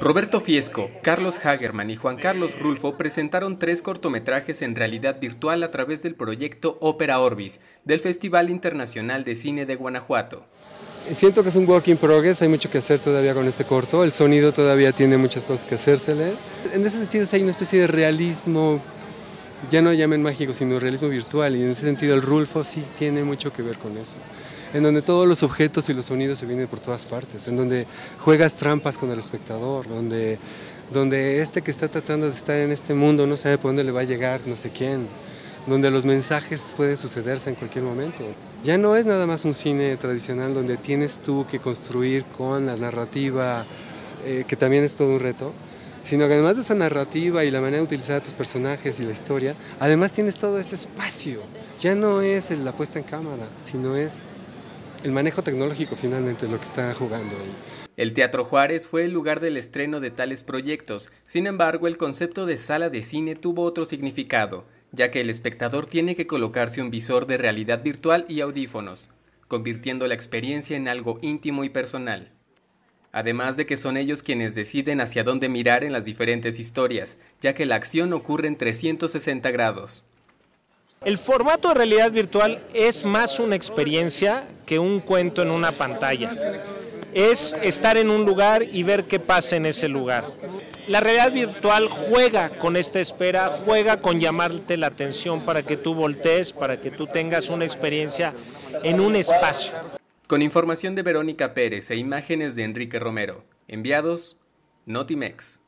Roberto Fiesco, Carlos Hagerman y Juan Carlos Rulfo presentaron tres cortometrajes en realidad virtual a través del proyecto Ópera Orbis del Festival Internacional de Cine de Guanajuato. Siento que es un work in progress, hay mucho que hacer todavía con este corto, el sonido todavía tiene muchas cosas que hacérsele. En ese sentido hay una especie de realismo, ya no llamen mágico, sino realismo virtual, y en ese sentido el Rulfo sí tiene mucho que ver con eso. En donde todos los objetos y los sonidos se vienen por todas partes, en donde juegas trampas con el espectador, donde, donde este que está tratando de estar en este mundo no sabe por dónde le va a llegar no sé quién, donde los mensajes pueden sucederse en cualquier momento. Ya no es nada más un cine tradicional donde tienes tú que construir con la narrativa, eh, que también es todo un reto, sino que además de esa narrativa y la manera de utilizar a tus personajes y la historia, además tienes todo este espacio. Ya no es la puesta en cámara, sino es el manejo tecnológico finalmente lo que está jugando ahí. El Teatro Juárez fue el lugar del estreno de tales proyectos, sin embargo el concepto de sala de cine tuvo otro significado, ya que el espectador tiene que colocarse un visor de realidad virtual y audífonos, convirtiendo la experiencia en algo íntimo y personal. Además de que son ellos quienes deciden hacia dónde mirar en las diferentes historias, ya que la acción ocurre en 360 grados. El formato de realidad virtual es más una experiencia que un cuento en una pantalla. Es estar en un lugar y ver qué pasa en ese lugar. La realidad virtual juega con esta espera, juega con llamarte la atención para que tú voltees, para que tú tengas una experiencia en un espacio. Con información de Verónica Pérez e imágenes de Enrique Romero, enviados Notimex.